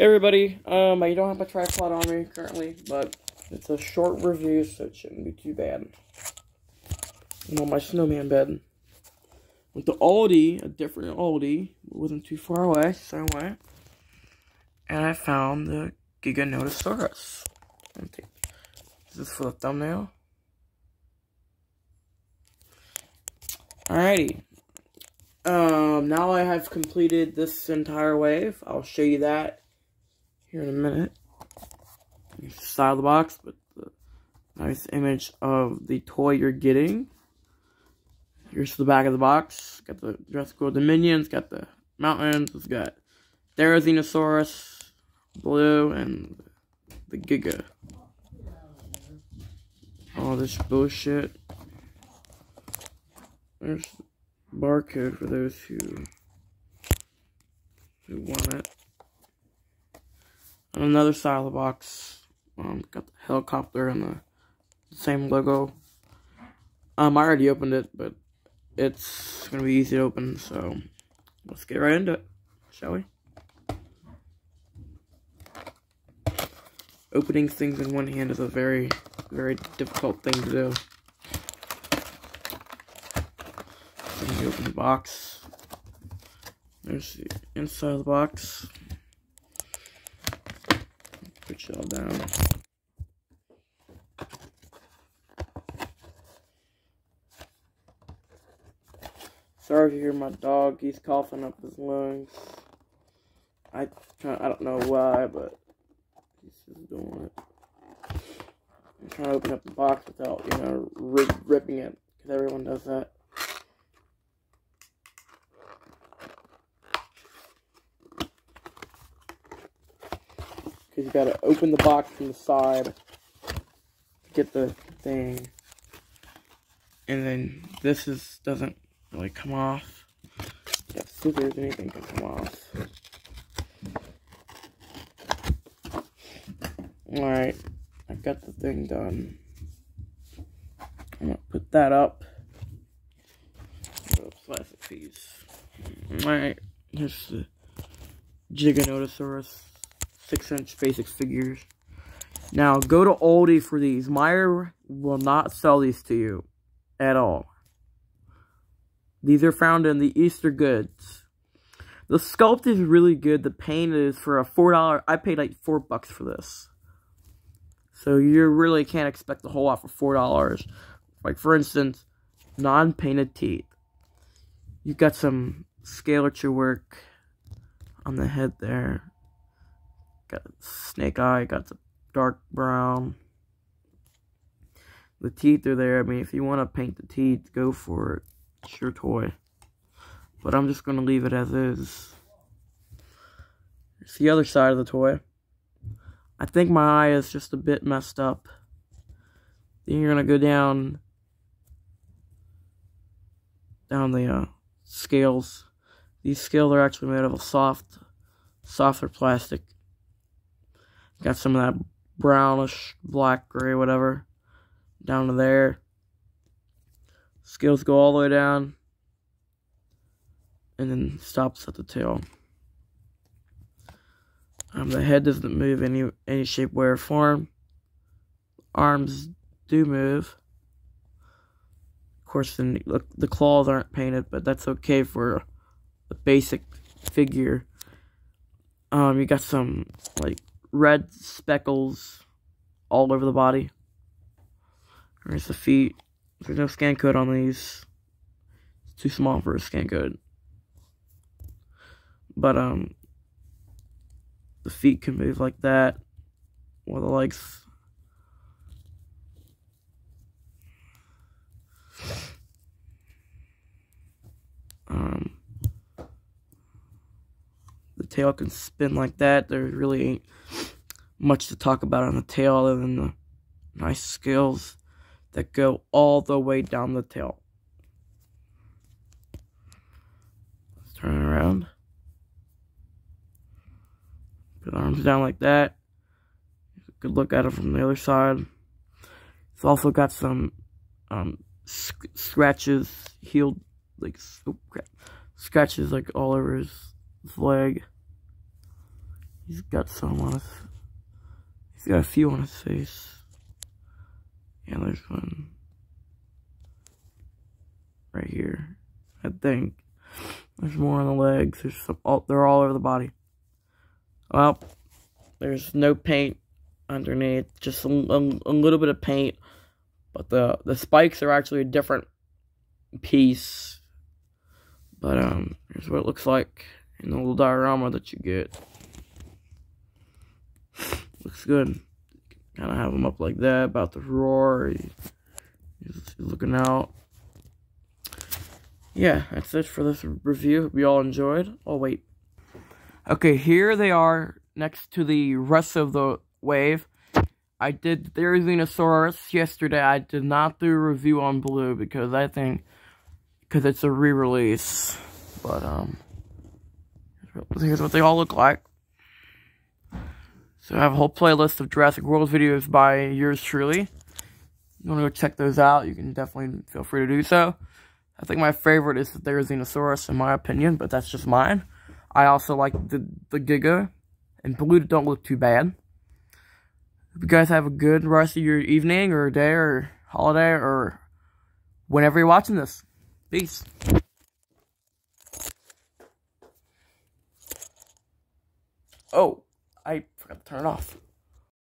Everybody, um, I don't have my tripod on me currently, but it's a short review, so it shouldn't be too bad. I'm on my snowman bed. Went to Aldi, a different Aldi, wasn't too far away, so I went. And I found the Giganotosaurus. This is for the thumbnail. Alrighty. Um, now I have completed this entire wave. I'll show you that here in a minute. Side of the box, but the nice image of the toy you're getting. Here's the back of the box. Got the Jurassic World Dominions, got the mountains, it's got Therizinosaurus, Blue, and the Giga. All this bullshit. There's barcode for those who who want it. On another side of the box, um, got the helicopter and the same logo. Um, I already opened it, but it's gonna be easy to open, so let's get right into it, shall we? Opening things in one hand is a very, very difficult thing to do. So you open the box. There's the inside of the box y'all down. Sorry if you hear my dog. He's coughing up his lungs. I I don't know why, but he's just doing it. I'm trying to open up the box without, you know, rip, ripping it, because everyone does that. Because you gotta open the box from the side to get the thing. And then this is doesn't really come off. Yeah, scissors, anything can come off. Alright, I got the thing done. I'm gonna put that up. plastic piece. Alright, here's the Giganotosaurus six inch basic figures. Now, go to Aldi for these. Meijer will not sell these to you at all. These are found in the Easter goods. The sculpt is really good. The paint is for a $4. I paid like 4 bucks for this. So you really can't expect a whole lot for $4. Like, for instance, non-painted teeth. You got some scalature work on the head there. Got snake eye, got the dark brown. The teeth are there. I mean, if you want to paint the teeth, go for it. It's your toy. But I'm just going to leave it as is. Here's the other side of the toy. I think my eye is just a bit messed up. Then you're going to go down down the uh, scales. These scales are actually made of a soft, softer plastic. Got some of that brownish, black, gray, whatever, down to there. Scales go all the way down. And then stops at the tail. Um, the head doesn't move any any shape, way, or form. Arms do move. Of course, the, the claws aren't painted, but that's okay for a basic figure. Um, you got some, like, red speckles all over the body. There's the feet. There's no scan code on these. It's too small for a scan code. But, um, the feet can move like that. While the legs. Um, tail can spin like that. There really ain't much to talk about on the tail other than the nice scales that go all the way down the tail. Let's turn it around. Put arms down like that. Good look at it from the other side. It's also got some um, sc scratches, healed, like, oh, crap. scratches like all over his, his leg. He's got some on his, he's got a few on his face. And there's one right here. I think. There's more on the legs. There's some, all, they're all over the body. Well, there's no paint underneath, just a, a, a, little bit of paint. But the the spikes are actually a different piece. But um, here's what it looks like in the little diorama that you get. Looks good. Kind of have him up like that, about to roar. He, he's looking out. Yeah, that's it for this review. Hope you all enjoyed. Oh, wait. Okay, here they are next to the rest of the wave. I did Therizinosaurus yesterday. I did not do a review on Blue because I think, because it's a re-release. But, um, here's what they all look like. So I have a whole playlist of Jurassic World videos by yours truly. you want to go check those out, you can definitely feel free to do so. I think my favorite is the Therizinosaurus in my opinion, but that's just mine. I also like the, the Giga, and Blue don't look too bad. Hope you guys have a good rest of your evening or day or holiday or whenever you're watching this. Peace. Oh, I to turn it off.